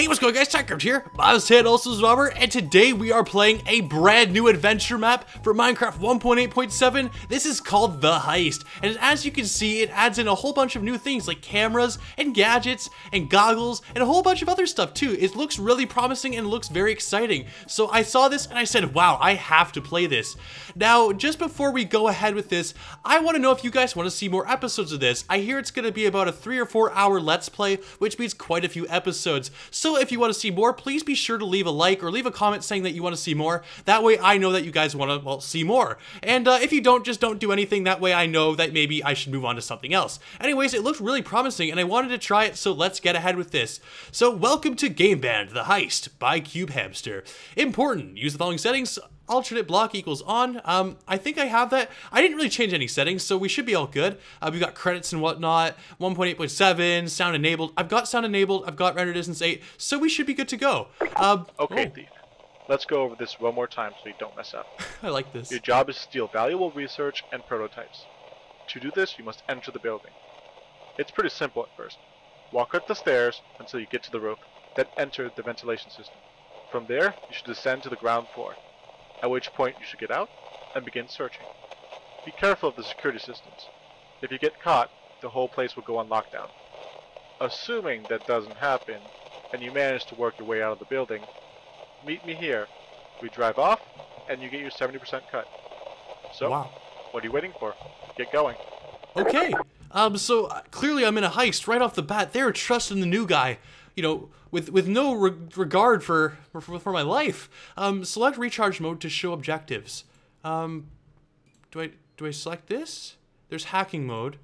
Hey, what's going on guys? TyneCraft here, Miles Tan, also Robert, and today we are playing a brand new adventure map for Minecraft 1.8.7. This is called The Heist, and as you can see, it adds in a whole bunch of new things like cameras and gadgets and goggles and a whole bunch of other stuff too. It looks really promising and looks very exciting. So I saw this and I said, wow, I have to play this. Now, just before we go ahead with this, I want to know if you guys want to see more episodes of this. I hear it's going to be about a three or four hour Let's Play, which means quite a few episodes. So if you want to see more, please be sure to leave a like or leave a comment saying that you want to see more. That way I know that you guys want to, well, see more. And uh, if you don't, just don't do anything. That way I know that maybe I should move on to something else. Anyways, it looked really promising and I wanted to try it, so let's get ahead with this. So welcome to Game Band, The Heist by Cube Hamster. Important, use the following settings alternate block equals on. Um, I think I have that. I didn't really change any settings, so we should be all good. Uh, we've got credits and whatnot, 1.8.7, sound enabled. I've got sound enabled, I've got render distance 8, so we should be good to go. Uh, Okay, oh, Thief. Let's go over this one more time so you don't mess up. I like this. Your job is to steal valuable research and prototypes. To do this, you must enter the building. It's pretty simple at first. Walk up the stairs until you get to the roof, then enter the ventilation system. From there, you should descend to the ground floor, at which point you should get out and begin searching. Be careful of the security systems. If you get caught, the whole place will go on lockdown. Assuming that doesn't happen, and you manage to work your way out of the building, meet me here. We drive off, and you get your 70% cut. So, Wow. what are you waiting for? Get going. Okay. Um, so uh, clearly I'm in a heist right off the bat. They're trusting the new guy, you know, with with no re regard for, for for my life. Um, select recharge mode to show objectives. Um, do I do I select this? There's hacking mode.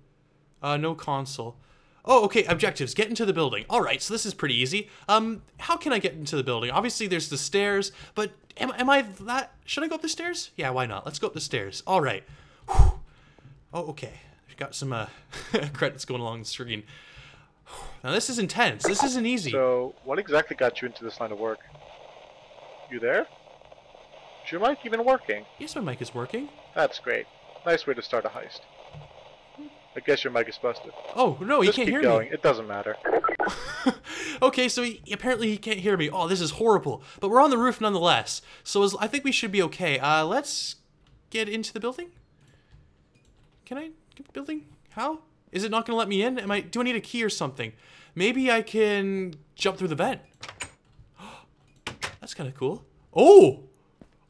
Uh, no console. Oh, okay. Objectives. Get into the building. All right. So this is pretty easy. Um, how can I get into the building? Obviously, there's the stairs, but am, am I that? Should I go up the stairs? Yeah, why not? Let's go up the stairs. All right. Whew. Oh, okay. Got some uh, credits going along the screen. Now this is intense. This isn't easy. So, what exactly got you into this line of work? You there? Is your mic even working? yes, my mic is working. That's great. Nice way to start a heist. I guess your mic is busted. Oh no, he Just can't keep hear going. It doesn't matter. okay, so he, apparently he can't hear me. Oh, this is horrible. But we're on the roof nonetheless. So as, I think we should be okay. Uh, let's get into the building. Can I building? How? Is it not going to let me in? Am I? Do I need a key or something? Maybe I can jump through the vent. That's kind of cool. Oh,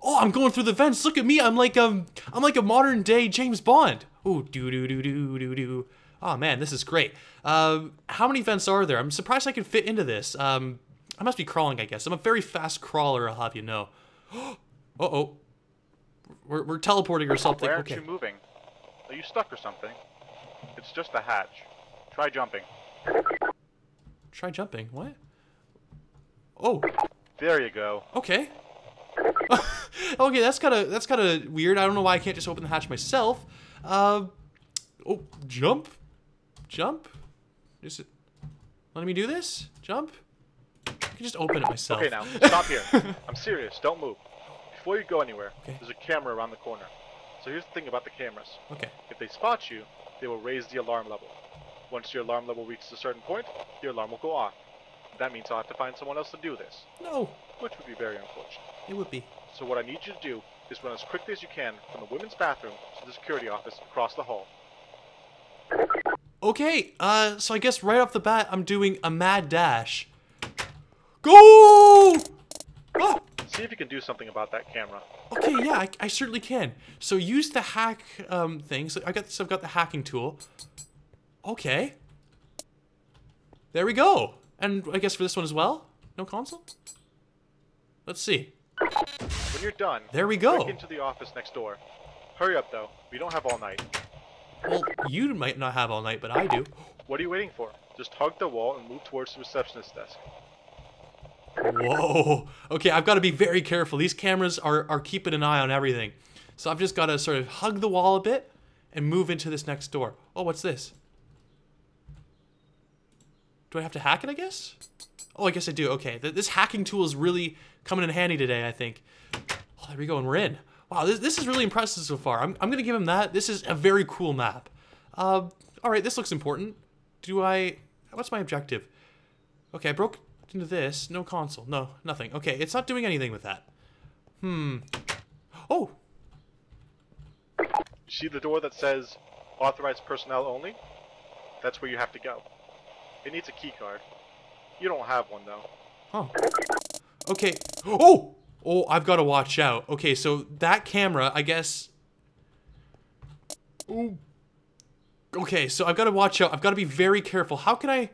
oh, I'm going through the vents. Look at me. I'm like um, I'm like a modern day James Bond. Oh, do do do do do do. Oh man, this is great. Um, how many vents are there? I'm surprised I can fit into this. Um, I must be crawling, I guess. I'm a very fast crawler. I'll have you know. uh oh, we're, we're teleporting or something. Why aren't okay. you moving? Are you stuck or something? It's just a hatch. Try jumping. Try jumping. What? Oh, There you go. okay. okay, that's kind of that's kind of weird. I don't know why I can't just open the hatch myself. Uh, oh, jump, jump. Is it letting me do this? Jump. I can just open it myself. Okay, now, stop here. I'm serious. Don't move. Before you go anywhere, Okay. there's a camera around the corner. So here's the thing about the cameras. Okay. If they spot you, they will raise the alarm level. Once your alarm level reaches a certain point, your alarm will go off. That means I'll have to find someone else to do this, No, which would be very unfortunate. it would be. So what I need you to do is run as quickly as you can from the women's bathroom to the security office across the hall. Okay, uh, so I guess right off the bat, I'm doing a mad dash. Go! Ah, See if you can do something about that camera. okay, yeah, I, I certainly can. So use the hack um, thing. So I got so I've got the hacking tool. Okay. There we go. And I guess for this one as well. No console. Let's see. When you're done, There we go. break into the office next door. Hurry up though, we don't have all night. Well, you might not have all night, but I do. What are you waiting for? Just hug the wall and move towards the receptionist desk. Whoa. Okay, I've got to be very careful. These cameras are, are keeping an eye on everything. So I've just got to sort of hug the wall a bit and move into this next door. Oh, what's this? Do I have to hack it, I guess? Oh, I guess I do. Okay, th this hacking tool is really coming in handy today, I think. Oh, there we go, and we're in. Wow, this, this is really impressive so far. I'm, I'm going to give him that. This is a very cool map. Uh, all right, this looks important. Do I... What's my objective? Okay, I broke into this. No console. No, nothing. Okay, it's not doing anything with that. Hmm. Oh! You see the door that says authorized personnel only? That's where you have to go. It needs a key card. You don't have one though. Huh. Okay. Oh! Oh, I've got to watch out. Okay, so that camera, I guess... Ooh. Okay, so I've got to watch out. I've got to be very careful. How can I...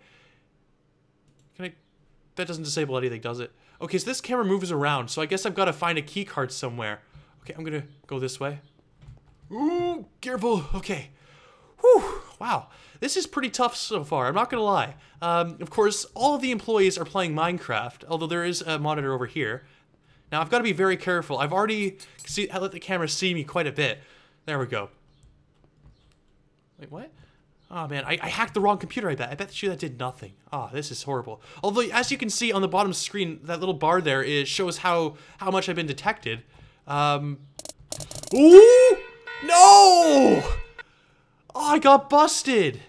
That doesn't disable anything, does it? Okay, so this camera moves around, so I guess I've got to find a key card somewhere. Okay, I'm gonna go this way. Ooh, careful. Okay. Whew. Wow. This is pretty tough so far, I'm not gonna lie. Um, of course, all of the employees are playing Minecraft, although there is a monitor over here. Now, I've got to be very careful. I've already see, I let the camera see me quite a bit. There we go. Wait, what? Oh man, I, I, hacked the wrong computer, I bet. I bet you that did nothing. Oh, this is horrible. Although, as you can see on the bottom screen, that little bar there is, shows how, how much I've been detected. Um... Ooh! No! Oh, I got busted!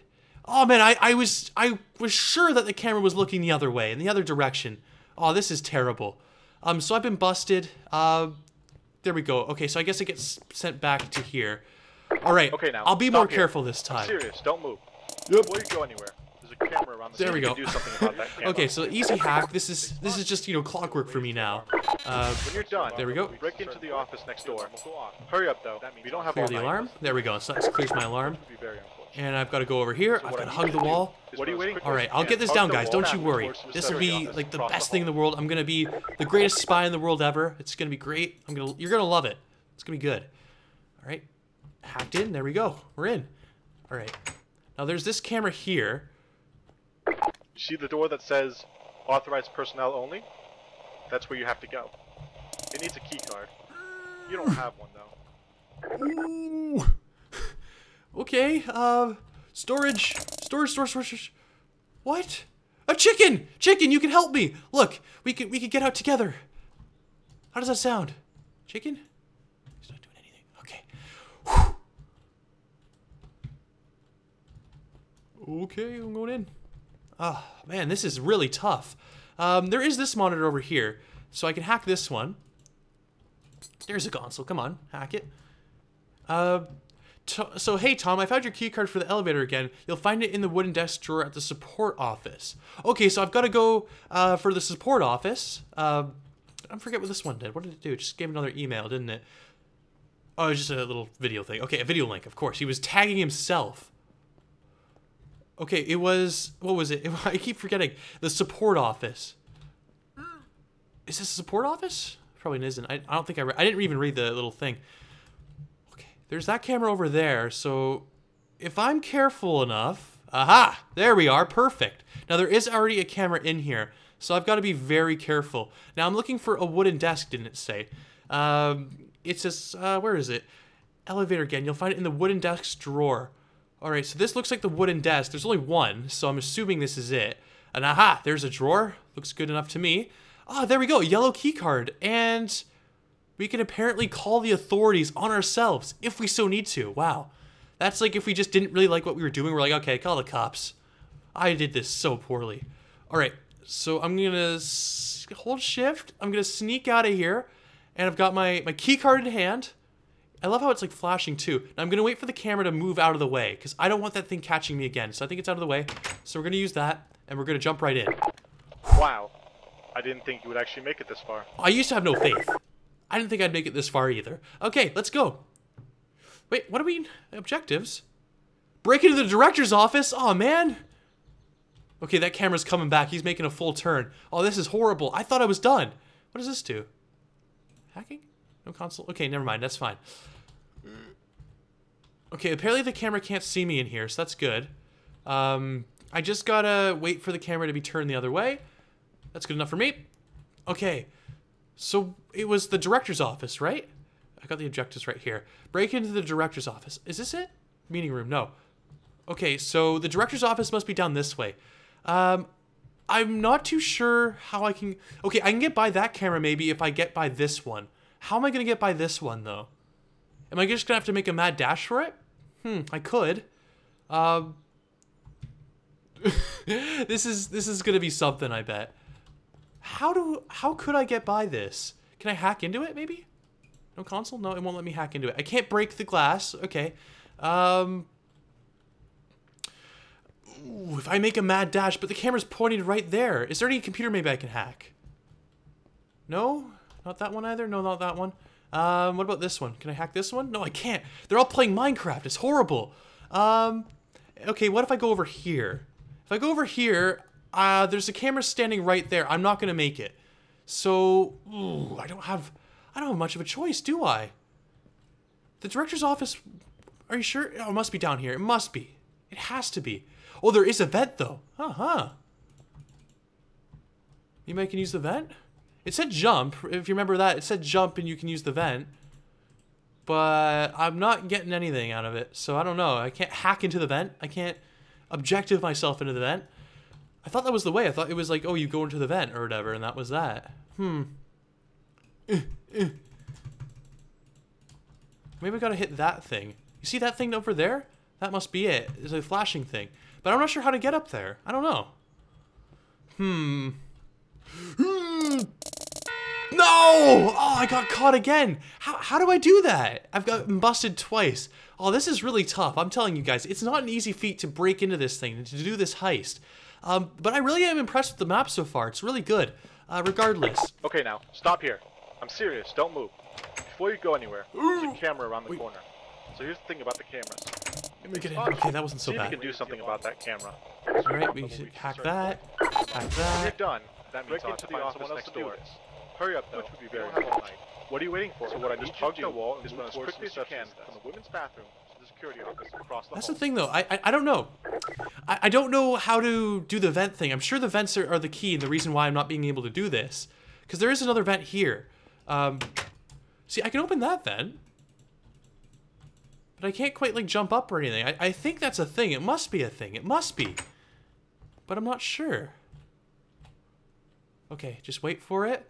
Oh man, I, I was I was sure that the camera was looking the other way, in the other direction. Oh, this is terrible. Um, so I've been busted. Uh, there we go. Okay, so I guess it gets sent back to here. All right. Okay, now I'll be more here. careful this time. I'm serious. Don't move. Yep. Before you go anywhere, there's a camera around the There we go. okay, so easy hack. This is this is just you know clockwork for me now. Uh, when you're done, there we go. Break into the office next door. Hurry up though. We don't have Clear the alarm. There we go. So that clears my alarm. And I've got to go over here. I've got to hug the wall. What are you waiting All right, I'll get this down, guys. Don't you worry. This will be like the best thing in the world. I'm gonna be the greatest spy in the world ever. It's gonna be great. I'm gonna. You're gonna love it. It's gonna be good. All right, hacked in. There we go. We're in. All right. Now there's this camera here. See the door that says authorized personnel only? That's where you have to go. It needs a key card. You don't have one though. Ooh. Okay, uh, storage, storage, storage, storage. What? A chicken! Chicken, you can help me! Look, we can we can get out together. How does that sound? Chicken? He's not doing anything. Okay. Whew. Okay, I'm going in. Oh, man, this is really tough. Um, there is this monitor over here, so I can hack this one. There's a console. Come on, hack it. Uh, so, hey, Tom, I found your keycard for the elevator again. You'll find it in the wooden desk drawer at the support office. Okay, so I've got to go uh, for the support office. Uh, I forget what this one did. What did it do? It just gave another email, didn't it? Oh, it was just a little video thing. Okay, a video link, of course. He was tagging himself. Okay, it was... What was it? I keep forgetting. The support office. Is this a support office? Probably isn't. I, I don't think I... I didn't even read the little thing. Okay, there's that camera over there, so if I'm careful enough... Aha! There we are, perfect. Now there is already a camera in here, so I've got to be very careful. Now I'm looking for a wooden desk, didn't it say? Um, it says, uh, where is it? Elevator again, you'll find it in the wooden desk drawer. Alright, so this looks like the wooden desk. There's only one, so I'm assuming this is it. And aha, there's a drawer. Looks good enough to me. Ah, oh, there we go, yellow key card. And we can apparently call the authorities on ourselves if we so need to. Wow. That's like if we just didn't really like what we were doing, we're like, okay, call the cops. I did this so poorly. All right, so I'm gonna hold shift. I'm gonna sneak out of here, and I've got my, my key card in hand. I love how it's like flashing too. Now I'm gonna wait for the camera to move out of the way because I don't want that thing catching me again. So I think it's out of the way. So we're gonna use that and we're gonna jump right in. Wow. I didn't think you would actually make it this far. I used to have no faith. I didn't think I'd make it this far either. Okay, let's go. Wait, what do we... Objectives? Break into the director's office? oh, man. Okay, that camera's coming back. He's making a full turn. Oh, this is horrible. I thought I was done. What does this do? Hacking? No console? Okay, never mind. That's fine. Okay, apparently the camera can't see me in here, so that's good. Um, I just gotta wait for the camera to be turned the other way. That's good enough for me. Okay, so it was the director's office, right? I got the objectives right here. Break into the director's office. Is this it? Meeting room, no. Okay, so the director's office must be down this way. Um, I'm not too sure how I can... Okay, I can get by that camera maybe if I get by this one. How am I going to get by this one, though? Am I just going to have to make a mad dash for it? Hmm, I could. Um, this is this is going to be something, I bet. How do how could I get by this? Can I hack into it maybe? No console? No, it won't let me hack into it. I can't break the glass. Okay. Um Ooh, if I make a mad dash, but the camera's pointed right there. Is there any computer maybe I can hack? No? Not that one either? No, not that one. Um, what about this one? Can I hack this one? No, I can't. They're all playing Minecraft. It's horrible. Um, okay, what if I go over here? If I go over here, uh, there's a camera standing right there. I'm not going to make it. So, ooh, I don't have, I don't have much of a choice, do I? The director's office, are you sure? Oh, it must be down here. It must be. It has to be. Oh, there is a vent, though. Uh-huh. Maybe I can use the vent? It said jump. If you remember that, it said jump and you can use the vent. But I'm not getting anything out of it. So I don't know. I can't hack into the vent. I can't objective myself into the vent. I thought that was the way. I thought it was like, oh, you go into the vent or whatever, and that was that. Hmm. Maybe I gotta hit that thing. You see that thing over there? That must be it. It's a flashing thing. But I'm not sure how to get up there. I don't know. Hmm. No! Oh, I got caught again. How, how do I do that? I've got busted twice. Oh, this is really tough. I'm telling you guys, it's not an easy feat to break into this thing and to do this heist. Um, but I really am impressed with the map so far. It's really good. Uh, regardless. Okay, now, stop here. I'm serious. Don't move. Before you go anywhere, there's a camera around the Wait. corner. So here's the thing about the cameras. Let me get in. Okay, that wasn't so See if you bad. can do something about that camera. Alright, we should hack that. Hack When you're done, that means I'll have to the office next door. Hurry up, though. Which would be very night. What are you waiting for? So what I need you to do wall is move as quickly as you can from the women's bathroom to the security office across the That's hall. the thing, though. I I, I don't know. I, I don't know how to do the vent thing. I'm sure the vents are, are the key and the reason why I'm not being able to do this. Because there is another vent here. Um, see, I can open that vent. But I can't quite, like, jump up or anything. I, I think that's a thing. It must be a thing. It must be. But I'm not sure. Okay, just wait for it.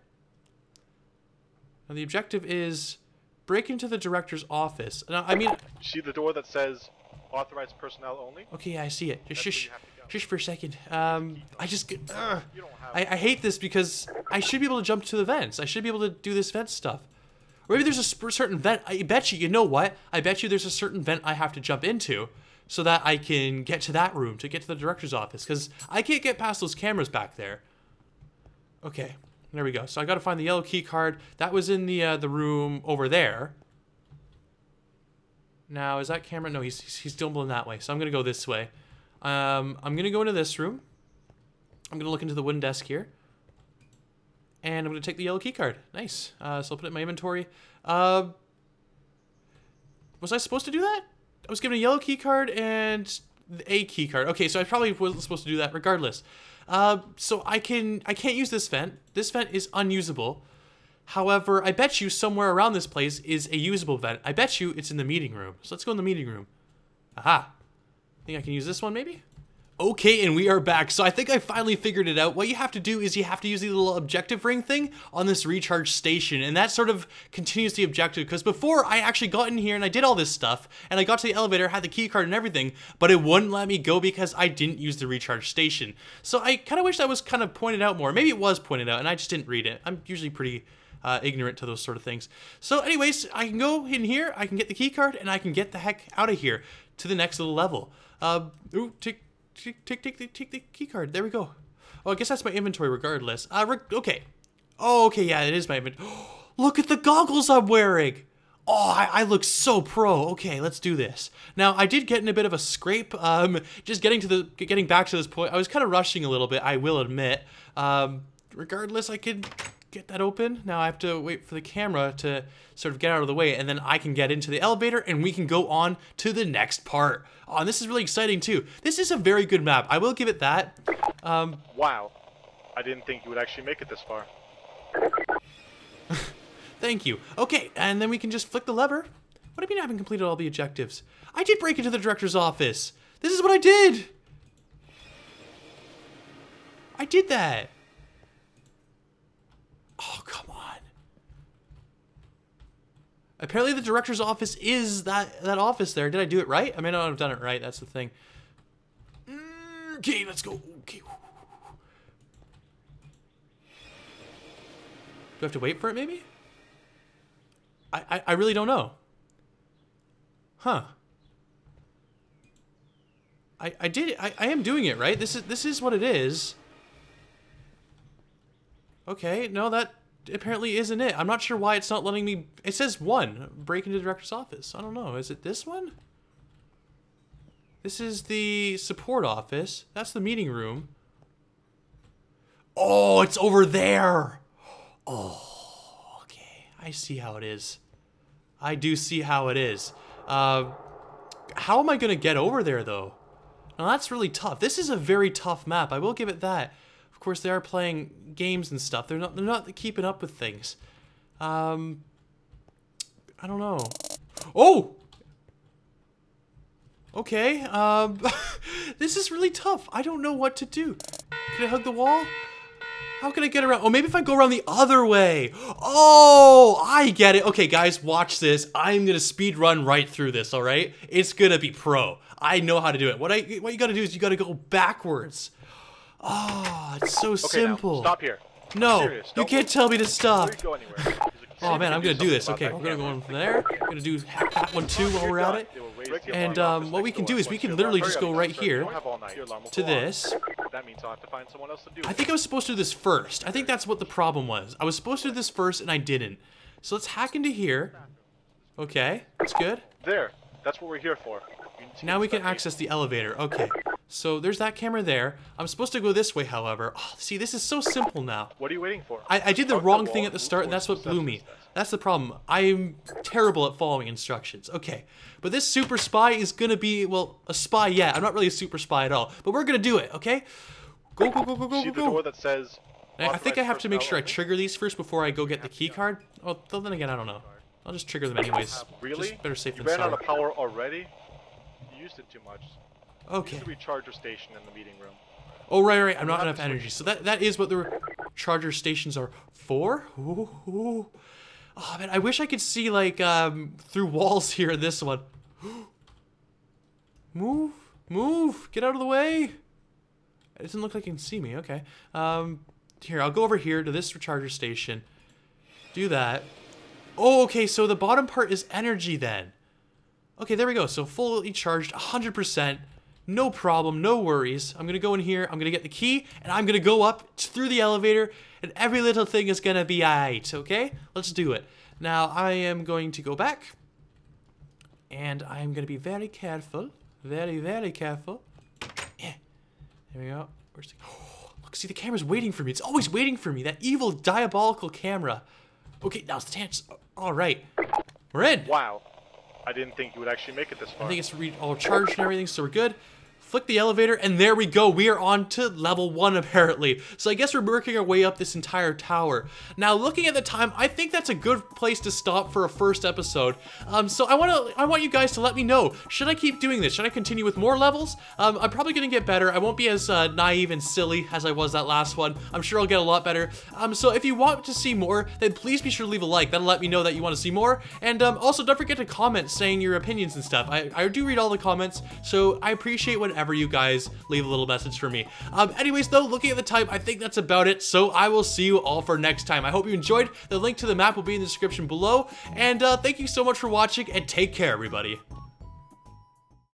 Now, the objective is break into the director's office. Now, I mean, see the door that says authorized personnel only? Okay, yeah, I see it. Just shush, you have to go. shush for a second. Um, I just, get- ugh. You don't have I, I hate this because I should be able to jump to the vents. I should be able to do this vent stuff. Or maybe there's a sp- certain vent. I bet you, you know what? I bet you there's a certain vent I have to jump into so that I can get to that room to get to the director's office because I can't get past those cameras back there. Okay, there we go. So I got to find the yellow key card. That was in the uh, the room over there. Now, is that camera? No, he's, he's, stumbling that way. So I'm going to go this way. Um, I'm going to go into this room. I'm going to look into the wooden desk here. And I'm going to take the yellow key card. Nice. Uh, so I'll put it in my inventory. Uh, was I supposed to do that? I was given a yellow key card and a key card. Okay, so I probably wasn't supposed to do that regardless. Uh, so I can I can't use this vent. This vent is unusable. However, I bet you somewhere around this place is a usable vent. I bet you it's in the meeting room. So let's go in the meeting room. Aha. Think I can use this one maybe? Okay, and we are back. So I think I finally figured it out. What you have to do is you have to use the little objective ring thing on this recharge station, and that sort of continues the objective, because before I actually got in here and I did all this stuff, and I got to the elevator, had the key card and everything, but it wouldn't let me go because I didn't use the recharge station. So I kind of wish that was kind of pointed out more. Maybe it was pointed out, and I just didn't read it. I'm usually pretty uh, ignorant to those sort of things. So anyways, I can go in here, I can get the key card, and I can get the heck out of here to the next little level. Uh, ooh, tick, tick, tick, tick the key card. There we go. Oh, I guess that's my inventory regardless. Uh, re- okay. Oh, okay, yeah, it is my inventory. Look at the goggles I'm wearing. Oh, I, I look so pro. Okay, let's do this. Now, I did get in a bit of a scrape. Um, just getting to the getting back to this point, I was kind of rushing a little bit. I will admit. Um, regardless, I could get that open. Now I have to wait for the camera to sort of get out of the way, and then I can get into the elevator, and we can go on to the next part. Oh, and this is really exciting too. This is a very good map. I will give it that. Um, Wow. I didn't think you would actually make it this far. Thank you. Okay, and then we can just flick the lever. What do you mean I haven't completed all the objectives? I did break into the director's office. This is what I did. I did that. Oh, come on. Apparently the director's office is that that office there. Did I do it right? I may not have done it right. That's the thing. Mm, Okay, let's go. Okay. Do I have to wait for it, maybe? I, I, I really don't know. Huh. I, I did I, I am doing it, right? This is this is what it is. Okay, no, that apparently isn't it. I'm not sure why it's not letting me... It says one, break into the director's office. I don't know. Is it this one? This is the support office. That's the meeting room. Oh, it's over there. Oh, okay. I see how it is. I do see how it is. Uh, how am I going to get over there, though? Now, that's really tough. This is a very tough map. I will give it that course, they are playing games and stuff. They're not they're not keeping up with things. Um, I don't know. Oh. Okay. Um, this is really tough. I don't know what to do. Can I hug the wall? How can I get around? Oh, maybe if I go around the other way. Oh, I get it. Okay, guys, watch this. I'm gonna speed run right through this. All right, it's gonna be pro. I know how to do it. What I what you gotta do is you gotta go backwards. Oh, it's so okay, simple. Now, stop here. No, you can't move. tell me to stop. Go oh man, I'm gonna do this. Okay, we're gonna go from there. We're gonna do that one too while we're at it. And um, what we can do is we can literally just go right here to this. That means I think I was supposed to do this first. I think that's what the problem was. I was supposed to do this first and I didn't. So let's hack into here. Okay, that's good. There, that's what we're here for. Now we can access the elevator. Okay. So there's that camera there. I'm supposed to go this way, however. Oh, see, this is so simple now. What are you waiting for? I, I did the wrong thing at the start, and that's what blew me. That's the problem. I'm terrible at following instructions. Okay. But this super spy is gonna be, well, a spy, yeah. I'm not really a super spy at all. But we're gonna do it, okay? Go, go, go, go, go, See go, the door that says... I think I have to make sure I trigger these first before I go get the key card. Oh, then again, I don't know. I'll just trigger them anyways. Really? Just better safe you than sorry. You ran out of power already? You used it too much. Okay. There's a recharger station in the meeting room. Oh, right, right. I'm not enough energy. So that, that is what the charger stations are for. Ooh, ooh. Oh, man, I wish I could see, like, um, through walls here in this one. move, move, get out of the way. It doesn't look like you can see me. Okay. Um, here, I'll go over here to this recharger station. Do that. Oh, okay, so the bottom part is energy then. Okay, there we go. So fully charged, 100%. No problem, no worries. I'm gonna go in here, I'm gonna get the key, and I'm gonna go up through the elevator, and every little thing is gonna be alright, okay? Let's do it. Now, I am going to go back, and I am gonna be very careful. Very, very careful. Yeah. There we go. Where's the... Oh, look, see, the camera's waiting for me. It's always waiting for me. That evil, diabolical camera. Okay, now's the chance. Alright. We're in. Wow. I didn't think you would actually make it this far. I think it's all charged and everything, so we're good flick the elevator, and there we go. We are on to level one, apparently. So I guess we're working our way up this entire tower. Now, looking at the time, I think that's a good place to stop for a first episode. Um, so I want to, I want you guys to let me know, should I keep doing this? Should I continue with more levels? Um, I'm probably going to get better. I won't be as uh, naive and silly as I was that last one. I'm sure I'll get a lot better. Um, so if you want to see more, then please be sure to leave a like. That'll let me know that you want to see more. And um, also, don't forget to comment saying your opinions and stuff. I, I do read all the comments, so I appreciate whatever you guys leave a little message for me. Um, anyways, though, looking at the time, I think that's about it. So I will see you all for next time. I hope you enjoyed. The link to the map will be in the description below. And uh, thank you so much for watching and take care, everybody.